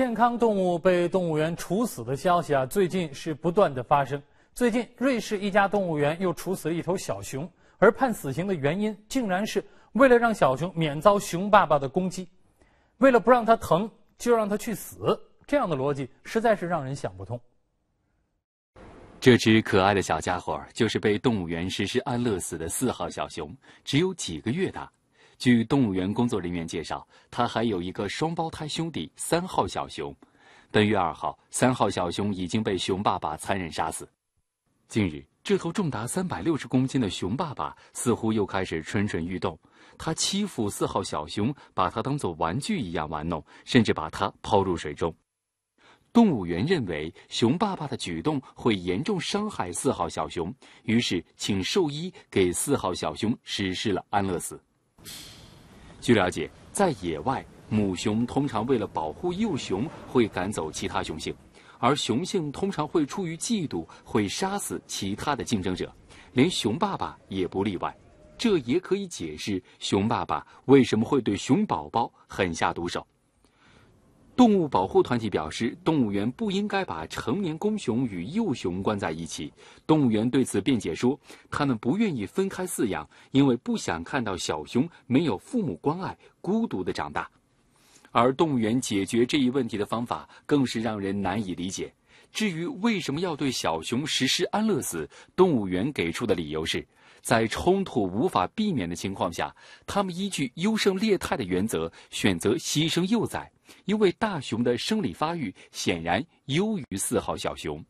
健康动物被动物园处死的消息啊，最近是不断的发生。最近，瑞士一家动物园又处死了一头小熊，而判死刑的原因竟然是为了让小熊免遭熊爸爸的攻击，为了不让它疼，就让它去死。这样的逻辑实在是让人想不通。这只可爱的小家伙就是被动物园实施安乐死的四号小熊，只有几个月大。据动物园工作人员介绍，他还有一个双胞胎兄弟三号小熊。本月二号，三号小熊已经被熊爸爸残忍杀死。近日，这头重达三百六十公斤的熊爸爸似乎又开始蠢蠢欲动。他欺负四号小熊，把它当做玩具一样玩弄，甚至把它抛入水中。动物园认为熊爸爸的举动会严重伤害四号小熊，于是请兽医给四号小熊实施了安乐死。据了解，在野外，母熊通常为了保护幼熊，会赶走其他雄性，而雄性通常会出于嫉妒，会杀死其他的竞争者，连熊爸爸也不例外。这也可以解释熊爸爸为什么会对熊宝宝狠下毒手。动物保护团体表示，动物园不应该把成年公熊与幼熊关在一起。动物园对此辩解说，他们不愿意分开饲养，因为不想看到小熊没有父母关爱、孤独的长大。而动物园解决这一问题的方法更是让人难以理解。至于为什么要对小熊实施安乐死，动物园给出的理由是。在冲突无法避免的情况下，他们依据优胜劣汰的原则选择牺牲幼崽，因为大熊的生理发育显然优于四号小熊。